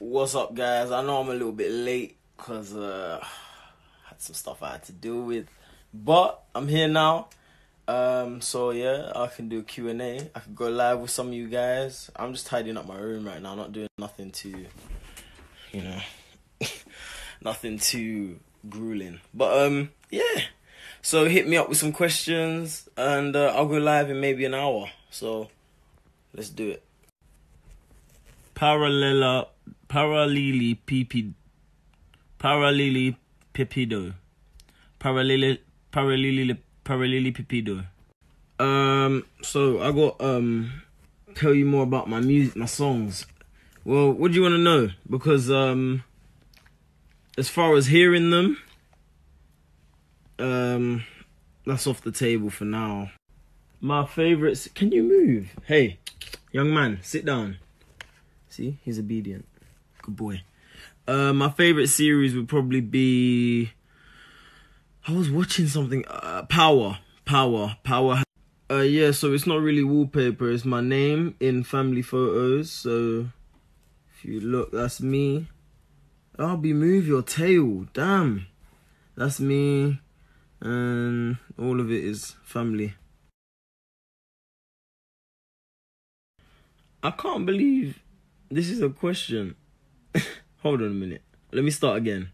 What's up, guys? I know I'm a little bit late because uh, I had some stuff I had to deal with, but I'm here now. Um, so yeah, I can do a Q and A. I can go live with some of you guys. I'm just tidying up my room right now. not doing nothing too, you know, nothing too grueling. But um, yeah. So hit me up with some questions, and uh, I'll go live in maybe an hour. So let's do it. Parallel paralleli pipido, paralleli, paralleli, paralleli pipido. Um, so I got um, tell you more about my music, my songs. Well, what do you want to know? Because um, as far as hearing them, um, that's off the table for now. My favorites. Can you move? Hey, young man, sit down. See, he's obedient. Good boy. Uh, my favorite series would probably be. I was watching something. Uh, Power, Power, Power. Uh, yeah. So it's not really wallpaper. It's my name in family photos. So if you look, that's me. I'll be move your tail. Damn, that's me, and all of it is family. I can't believe this is a question. Hold on a minute. Let me start again.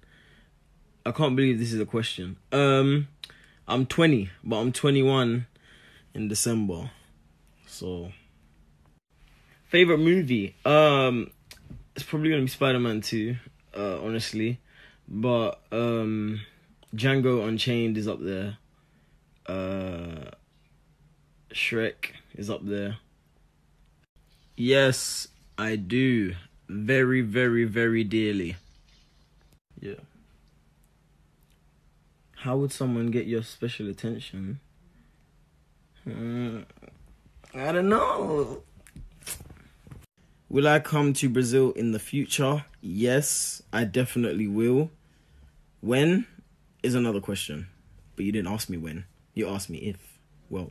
I can't believe this is a question. Um, I'm 20, but I'm 21 in December. So, favorite movie. Um, it's probably gonna be Spider Man 2. Uh, honestly, but um, Django Unchained is up there. Uh, Shrek is up there. Yes, I do. Very, very, very dearly. Yeah. How would someone get your special attention? Mm, I don't know. Will I come to Brazil in the future? Yes, I definitely will. When is another question. But you didn't ask me when. You asked me if. Well,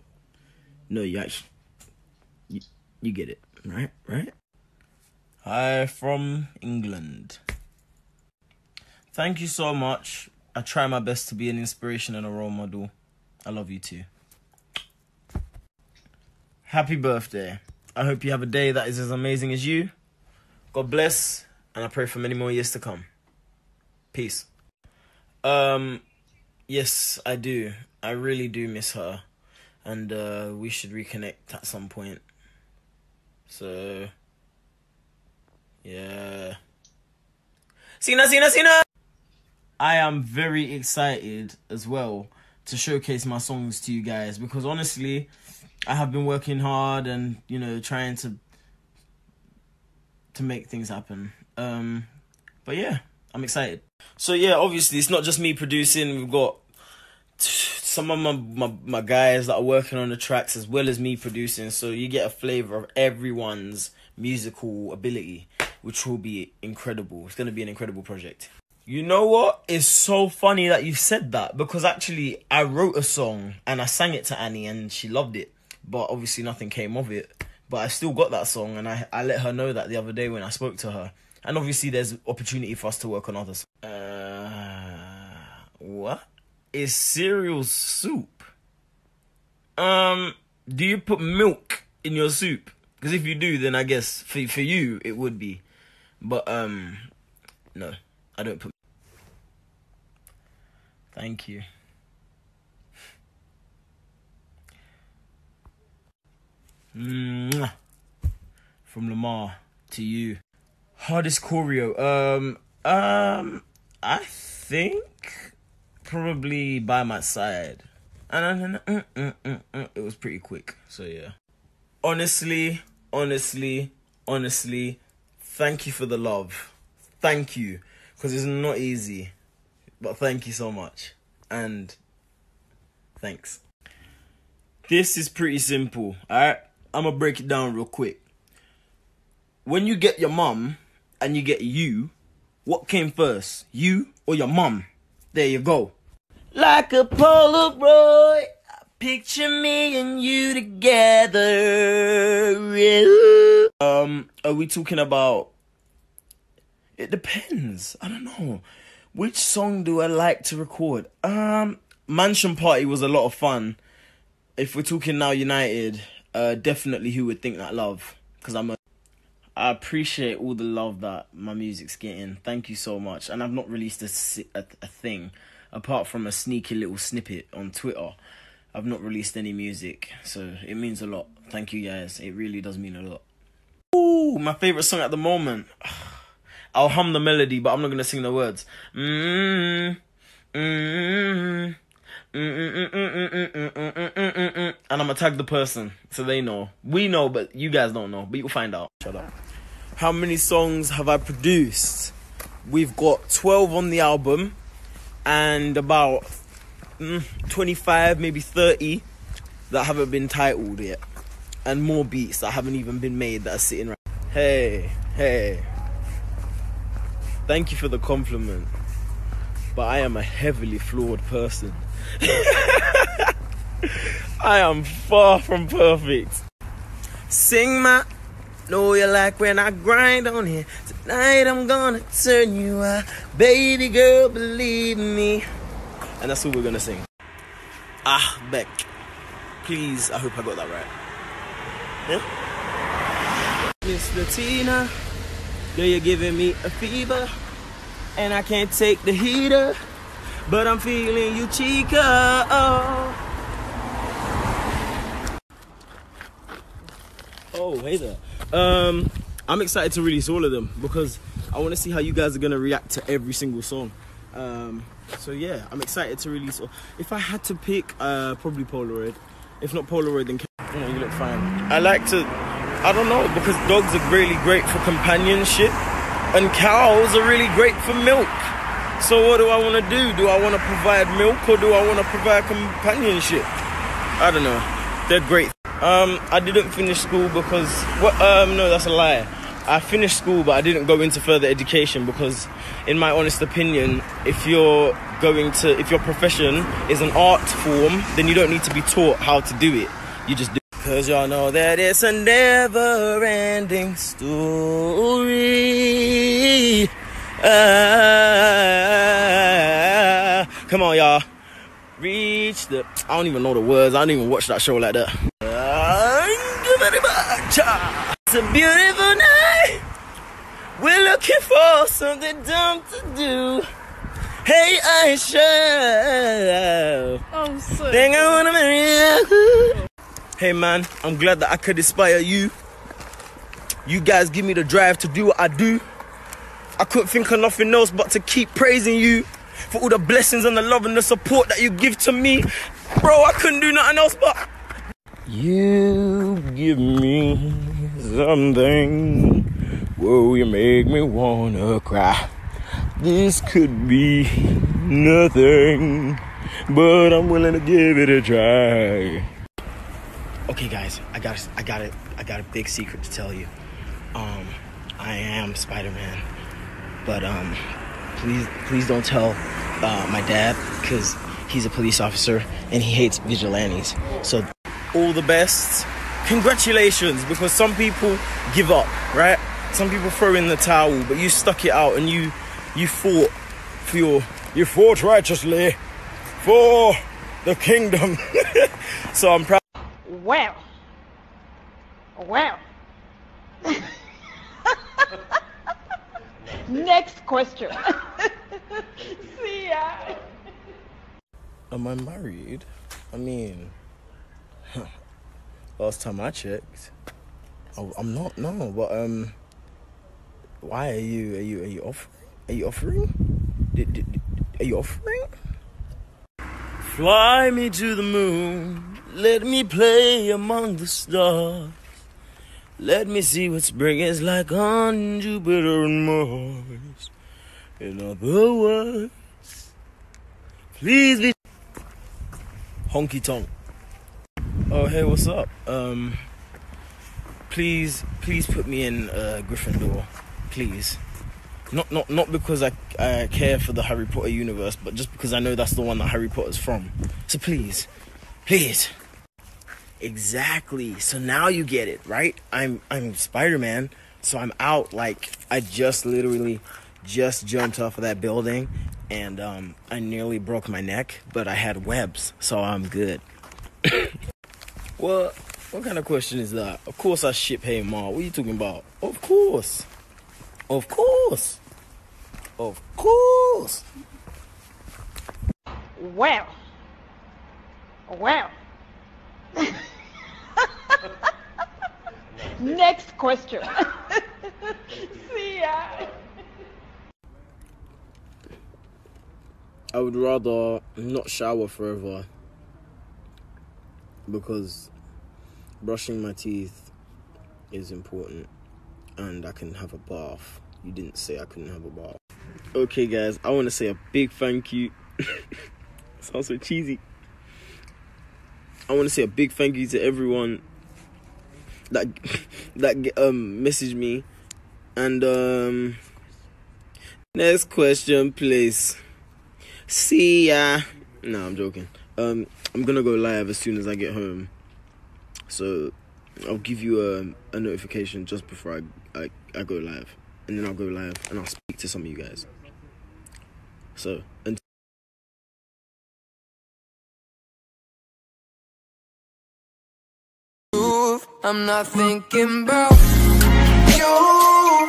no, you actually. You, you get it, right? Right? Hi from England. Thank you so much. I try my best to be an inspiration and a role model. I love you too. Happy birthday. I hope you have a day that is as amazing as you. God bless, and I pray for many more years to come. Peace. Um, yes, I do. I really do miss her, and uh, we should reconnect at some point. So, yeah. Sina, Sina, Sina! I am very excited as well to showcase my songs to you guys because honestly, I have been working hard and you know trying to to make things happen. Um, but yeah, I'm excited. So yeah, obviously it's not just me producing. We've got some of my, my my guys that are working on the tracks as well as me producing. So you get a flavor of everyone's musical ability, which will be incredible. It's gonna be an incredible project. You know what? It's so funny that you said that because actually I wrote a song and I sang it to Any and she loved it, but obviously nothing came of it. But I still got that song and I I let her know that the other day when I spoke to her. And obviously there's opportunity for us to work on others. Uh, what is cereal soup? Um, do you put milk in your soup? Because if you do, then I guess for for you it would be, but um, no, I don't put. Thank you. From Lamar to you. Hardest choreo. Um, um, I think probably by my side. And it was pretty quick. So yeah. Honestly, honestly, honestly, thank you for the love. Thank you, because it's not easy. But thank you so much. And thanks. This is pretty simple. Alright? I'm gonna break it down real quick. When you get your mum and you get you, what came first? You or your mum? There you go. Like a Polaroid, picture me and you together. Um, are we talking about It depends. I don't know. Which song do I like to record? Um, Mansion Party was a lot of fun. If we're talking now United, uh, definitely Who Would Think That Love? Because I'm a. I appreciate all the love that my music's getting. Thank you so much. And I've not released a, a, a thing apart from a sneaky little snippet on Twitter. I've not released any music, so it means a lot. Thank you guys. It really does mean a lot. Ooh, my favorite song at the moment. I'll hum the melody, but I'm not gonna sing the words. Mm, mm, and I'm gonna tag the person so they know. We know, but you guys don't know. But you'll find out. Shut up. How many songs have I produced? We've got 12 on the album and about mm, 25, maybe 30 that haven't been titled yet. And more beats that haven't even been made that are sitting right. Hey, hey. Thank you for the compliment. But I am a heavily flawed person. I am far from perfect. Sing my know you like when I grind on here. Tonight I'm gonna turn you out. Baby girl, believe me. And that's what we're gonna sing. Ah, Beck. Please, I hope I got that right. Yeah? Miss Latina, girl, you're giving me a fever. And I can't take the heater. But I'm feeling you, chica. Oh. Oh, hey there. Um, I'm excited to release all of them because I want to see how you guys are gonna react to every single song. Um, so yeah, I'm excited to release. All. If I had to pick, uh, probably Polaroid. If not Polaroid, then you know you look fine. I like to, I don't know, because dogs are really great for companionship, and cows are really great for milk. So what do I want to do? Do I want to provide milk or do I want to provide companionship? I don't know. They're great. Um, I didn't finish school because what? Um, no, that's a lie. I finished school, but I didn't go into further education because, in my honest opinion, if you're going to, if your profession is an art form, then you don't need to be taught how to do it. You just do. Cause y'all know that it's a never ending story. Ah, come on, y'all. Reach the. I don't even know the words. I don't even watch that show like that. It's a beautiful night. We're looking for something dumb to do. Hey, Aisha. Oh, so Think I wanna marry you. Hey man, I'm glad that I could inspire you. You guys give me the drive to do what I do. I couldn't think of nothing else but to keep praising you for all the blessings and the love and the support that you give to me. Bro, I couldn't do nothing else but. You give me something. Whoa, you make me wanna cry. This could be nothing, but I'm willing to give it a try. Okay, guys, I got, I got it, I got a big secret to tell you. Um, I am Spider-Man, but um, please, please don't tell uh, my dad because he's a police officer and he hates vigilantes. So, all the best. Congratulations, because some people give up, right? Some people throw in the towel, but you stuck it out and you, you fought for your, you fought righteously for the kingdom. so I'm proud. Well. Well. Next question. See ya. Am I married? I mean, last time I checked, I- I'm not. No, but um, why are you? Are you? Are you offering? Are you offering? Did, did- are you offering? Fly me to the moon. Let me play among the stars. Let me see what spring is like on Jupiter and Mars. In other words, please be honky tonk. Oh hey, what's up? Um, please, please put me in uh, Gryffindor, please. Not not not because I I care for the Harry Potter universe, but just because I know that's the one that Harry Potter's from. So please, please. Exactly. So now you get it, right? I'm I'm Spider-Man, So I'm out like I just literally just jumped off of that building and um, I nearly broke my neck, but I had webs, so I'm good. well, what kind of question is that? Of course I ship Hey Ma. What are you talking about? Of course. Of course. Of course. Well. Well. Next question. See ya. I would rather not shower forever because brushing my teeth is important and I can have a bath. You didn't say I couldn't have a bath. Okay, guys, I want to say a big thank you. Sounds so cheesy. I want to say a big thank you to everyone that that um messaged me. And um next question please. See ya. No i'm joking. Um i'm gonna go live as soon as i get home. So i'll give you a, a notification just before I, I i go live. And then i'll go live and i'll speak to some of you guys. So until I'm not thinking about you.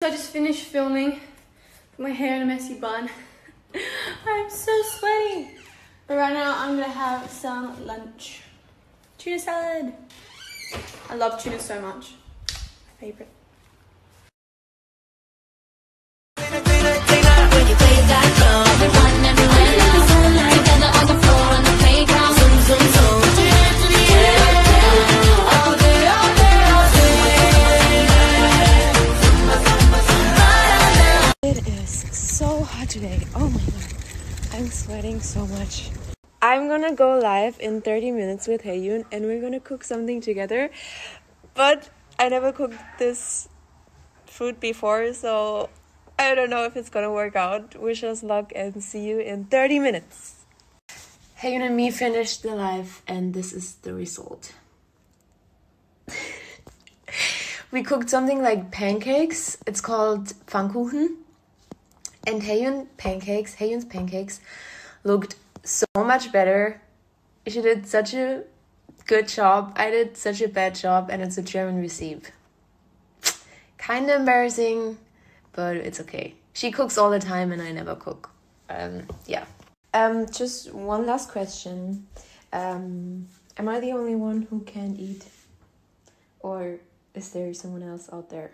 So I just finished filming. Put my hair in a messy bun. I'm so sweaty. But right now I'm gonna have some lunch. Tuna salad. I love tuna so much. My favorite. It is so hot today. Oh my god. I'm sweating so much. I'm gonna go live in 30 minutes with Heyoon and we're gonna cook something together. But I never cooked this food before, so I don't know if it's gonna work out. Wish us luck and see you in 30 minutes. Heyoon and me finished the live and this is the result. we cooked something like pancakes. It's called Pfannkuchen and Heyoon pancakes, Heyoon's pancakes looked so much better. She did such a good job. I did such a bad job, and it's a German recipe. Kind of embarrassing, but it's okay. She cooks all the time, and I never cook. Um, yeah. Um, just one last question. Um, am I the only one who can't eat, or is there someone else out there?